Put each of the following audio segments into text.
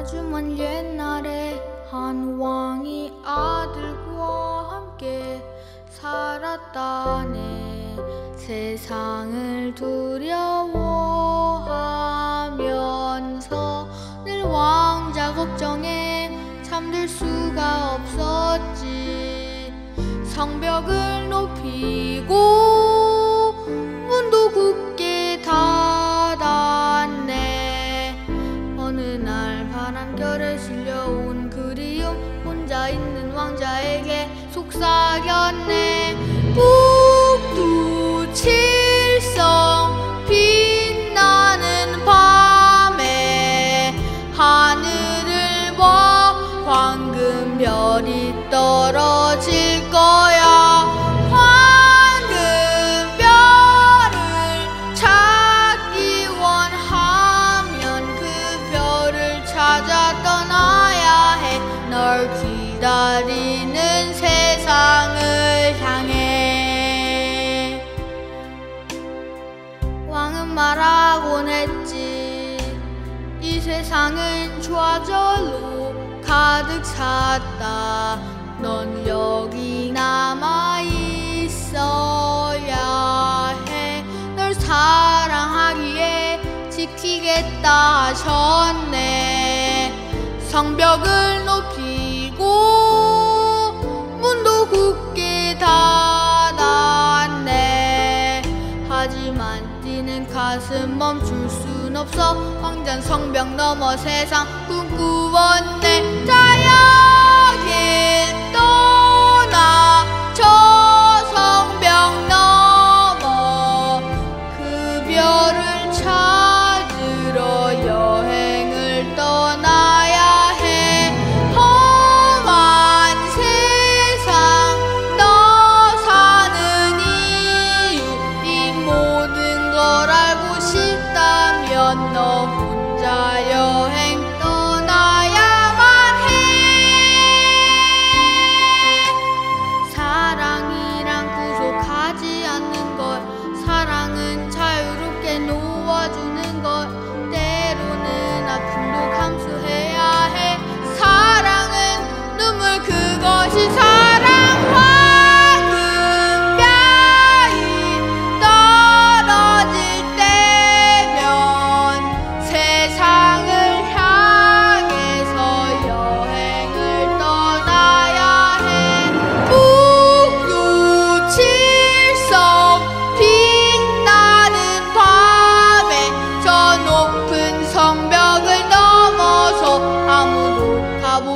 아주 먼 옛날에 한 왕이 아들과 함께 살았다네. 세상을 두려워하면서 늘 왕자 걱정에 잠들 수가 없었지. 성벽을 높이 있는 왕자에게 속삭였네. 북두 칠성 빛나는 밤에 하늘을 봐 황금 별이 떨어 세상은 좌절로 가득 찼다. 넌 여기 남아 있어야 해 널 사랑하기에 지키겠다 하셨네. 성벽을 높이고 문도 굳게 닫았네. 하지만 뛰는 가슴 멈출 순 없어. 황전 성벽 넘어 세상 꿈꾸었네. 자야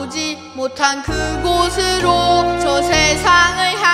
오지 못한 그곳으로 저 세상을 향